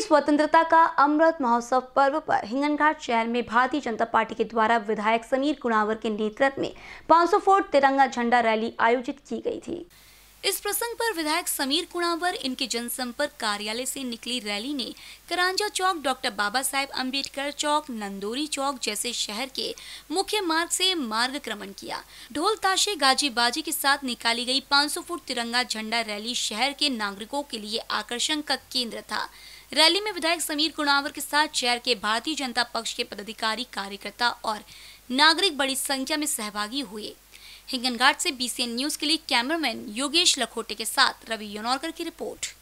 स्वतंत्रता का अमृत महोत्सव पर्व पर हिंगनघाट शहर में भारतीय जनता पार्टी के द्वारा विधायक समीर गुणावर के नेतृत्व में 500 फुट तिरंगा झंडा रैली आयोजित की गई थी। इस प्रसंग पर विधायक समीर कुणावर, इनके जनसंपर्क कार्यालय से निकली रैली ने करांजा चौक, डॉक्टर बाबा साहेब अंबेडकर चौक, नंदोरी चौक जैसे शहर के मुख्य मार्ग से मार्गक्रमण किया। ढोल ताशे गाजी बाजी के साथ निकाली गई 500 फुट तिरंगा झंडा रैली शहर के नागरिकों के लिए आकर्षण का केंद्र था। रैली में विधायक समीर कुणावर के साथ शहर के भारतीय जनता पक्ष के पदाधिकारी, कार्यकर्ता और नागरिक बड़ी संख्या में सहभागी हुए। हिंगनघाट से बीसीएन न्यूज़ के लिए कैमरामैन योगेश लखोटे के साथ रवि योनौरकर की रिपोर्ट।